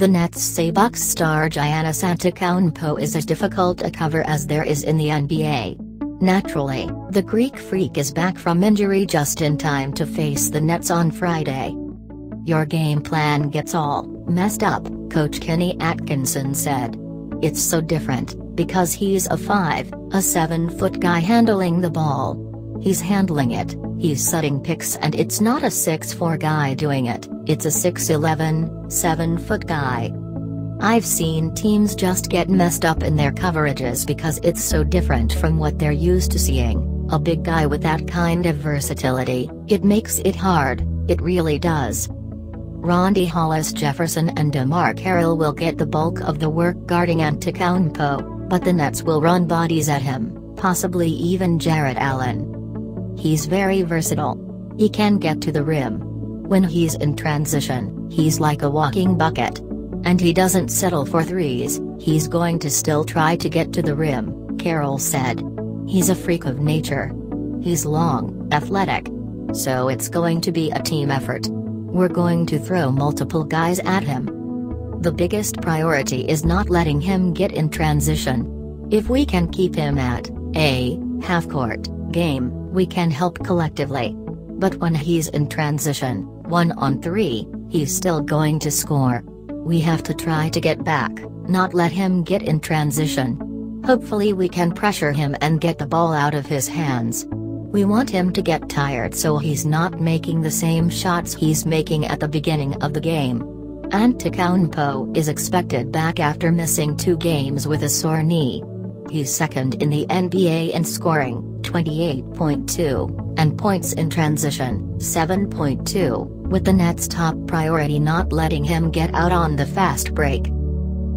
The Nets say Bucks star Giannis Antetokounmpo is as difficult a cover as there is in the NBA. Naturally, the Greek freak is back from injury just in time to face the Nets on Friday. Your game plan gets all messed up, Coach Kenny Atkinson said. It's so different, because he's a 5, a 7 foot guy handling the ball. He's handling it, he's setting picks and it's not a 6'4 guy doing it, it's a 6'11, 7 foot guy. I've seen teams just get messed up in their coverages because it's so different from what they're used to seeing. A big guy with that kind of versatility, it makes it hard, it really does. Rondae Hollis Jefferson and DeMarre Carroll will get the bulk of the work guarding Antetokounmpo, but the Nets will run bodies at him, possibly even Jarrett Allen. He's very versatile. He can get to the rim. When he's in transition, he's like a walking bucket. And he doesn't settle for threes, he's going to still try to get to the rim, Carroll said. He's a freak of nature. He's long, athletic. So it's going to be a team effort. We're going to throw multiple guys at him. The biggest priority is not letting him get in transition. If we can keep him at a half court game, we can help collectively. But when he's in transition, one on three, he's still going to score. We have to try to get back, not let him get in transition. Hopefully we can pressure him and get the ball out of his hands. We want him to get tired so he's not making the same shots he's making at the beginning of the game. Antetokounmpo is expected back after missing two games with a sore knee. He's second in the NBA in scoring, 28.2, and points in transition, 7.2 with the Nets' top priority not letting him get out on the fast break.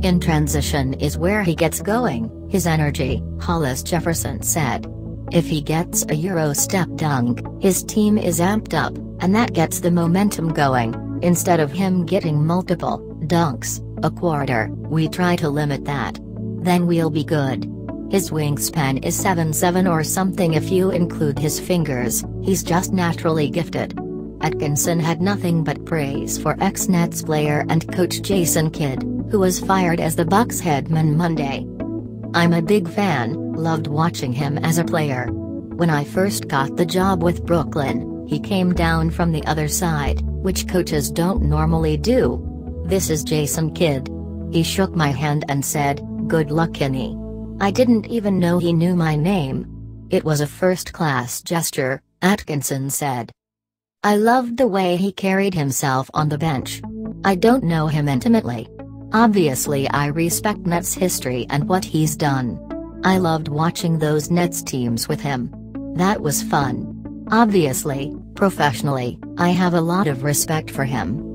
In transition is where he gets going, his energy, Hollis Jefferson said. If he gets a Euro step dunk, his team is amped up, and that gets the momentum going. Instead of him getting multiple dunks a quarter, we try to limit that. Then we'll be good. His wingspan is 7'7 or something if you include his fingers, he's just naturally gifted. Atkinson had nothing but praise for ex-Nets player and coach Jason Kidd, who was fired as the Bucks headman Monday. I'm a big fan, loved watching him as a player. When I first got the job with Brooklyn, he came down from the other side, which coaches don't normally do. This is Jason Kidd. He shook my hand and said, good luck Kenny. I didn't even know he knew my name. It was a first-class gesture, Atkinson said. I loved the way he carried himself on the bench. I don't know him intimately. Obviously I respect Nets history and what he's done. I loved watching those Nets teams with him. That was fun. Obviously, professionally, I have a lot of respect for him.